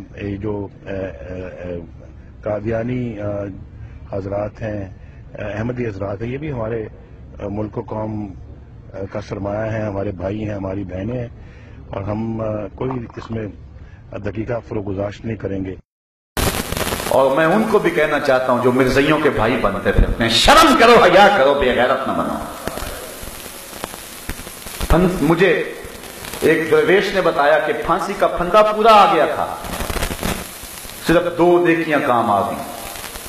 یہ جو قادیانی حضرات ہیں احمدی حضرات ہیں، یہ بھی ہمارے ملک و قوم کا سرمایہ ہے ہمارے بھائی ہیں، ہماری بہنیں ہیں، اور ہم کوئی اس میں دقیقہ فروگزاشت نہیں کریں گے۔ اور میں ان کو بھی کہنا چاہتا ہوں جو مرزیوں کے بھائی بنتے تھے شرم کرو، حیا کرو، بے غیرت نہ بنو۔ مجھے ایک درویش نے بتایا کہ پھانسی کا پھندا پورا آ گیا تھا۔ صرف دو دیکھیاں کام آ گئی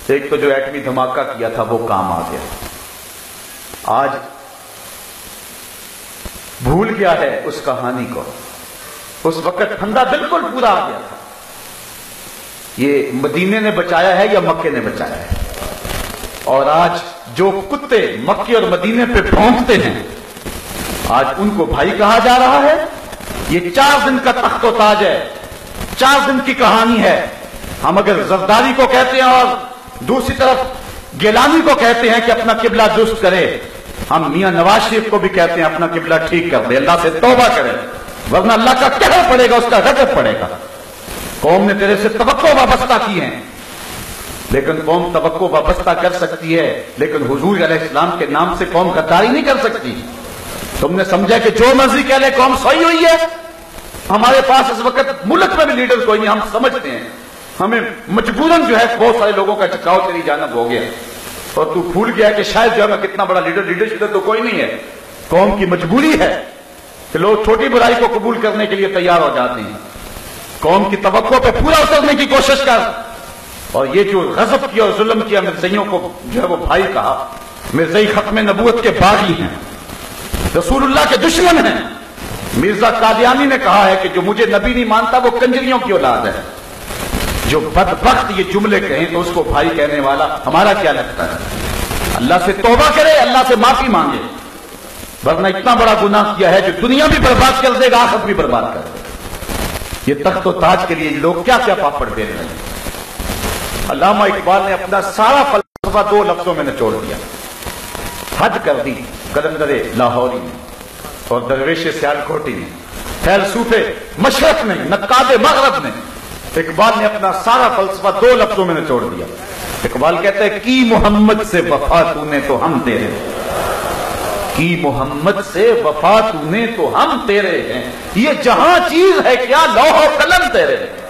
ایک تو جو ایٹمی دھماکہ کیا تھا وہ کام آ گیا۔ آج بھول گیا ہے اس کہانی کو۔ اس وقت پھندا بالکل پورا آ گیا تھا۔ یہ مدینے نے بچایا ہے یا مکے نے بچایا ہے؟ اور آج جو کتے مکے اور مدینے پہ پھونکتے ہیں، آج ان کو بھائی کہا جا رہا ہے، یہ چار دن کا تخت و تاج ہے، چار دن کی کہانی ہے۔ ہم اگر زرداری کو کہتے ہیں اور دوسری طرف گیلانی کو کہتے ہیں کہ اپنا قبلہ درست کرے، ہم میاں نواز شریف کو بھی کہتے ہیں اپنا قبلہ ٹھیک کر دے، اللہ سے توبہ کرے، ورنہ اللہ کا کہر پڑے گا، اس کا غضب پڑے گا۔ قوم نے تیرے سے توقع وابستہ کی ہیں، لیکن قوم توقع وابستہ کر سکتی ہے، لیکن حضور علیہ السلام کے نام سے قوم غداری نہیں کر سکتی۔ تم نے سمجھا کہ جو مرضی کہہ لے، قوم سوئی ہوئی ہے۔ ہمارے پاس اس وقت ملک میں بھی لیڈر کوئی نہیں، ہم سمجھتے ہیں۔ ہمیں مجبوراً جو ہے بہت سارے لوگوں کا چکاؤ تیری جانب ہو گیا اور تو بھول گیا کہ شاید جو ہے میں کتنا بڑا لیڈر لیڈر شیڈر تو کوئی نہیں ہے۔ قوم کی مجبوری ہے کہ لوگ چھوٹی برائی کو قبول کرنے کے لیے تیار ہو جاتے ہیں۔ قوم کی توقع پہ پورا اترنے کی کوشش کر۔ اور یہ جو غضب کیا اور ظلم کیا مرزیوں کو جو ہے وہ بھائی کہا مرزئی ختم نبوت کے باغی ہیں۔ رسول اللہ کے دشمن ہیں۔ مرزا قادیانی نے کہا ہے کہ جو مجھے نبی نہیں مانتا وہ کنجریوں کی اولاد ہے۔ جو بدبخت یہ جملے کہیں تو اس کو بھائی کہنے والا ہمارا کیا لگتا ہے؟ اللہ سے توبہ کرے، اللہ سے معافی مانگے۔ ورنہ اتنا بڑا گناہ کیا ہے جو دنیا بھی برباد کر دے گا آخر بھی برباد کر دے گا۔ یہ تخت و تاج کے لیے لوگ کیا کیا پاپڑ دے رہے ہیں؟ علامہ اقبال نے اپنا سارا فلسفہ دو لفظوں میں نچوڑ دیا۔ حد کر دی قلندر لاہوری نے اور درویش سیال کوٹی نے فیلسوفے مشرق نے نقاد مغرب نے اقبال نے اپنا سارا فلسفہ دو لفظوں میں نچوڑ دیا۔ اقبال کہتے ہے، کی محمد سے وفا تو نے تو ہم تیرے کی محمد سے وفا تو نے تو ہم تیرے ہیں۔ یہ جہاں چیز ہے، کیا لوہ قلم تیرے ہیں؟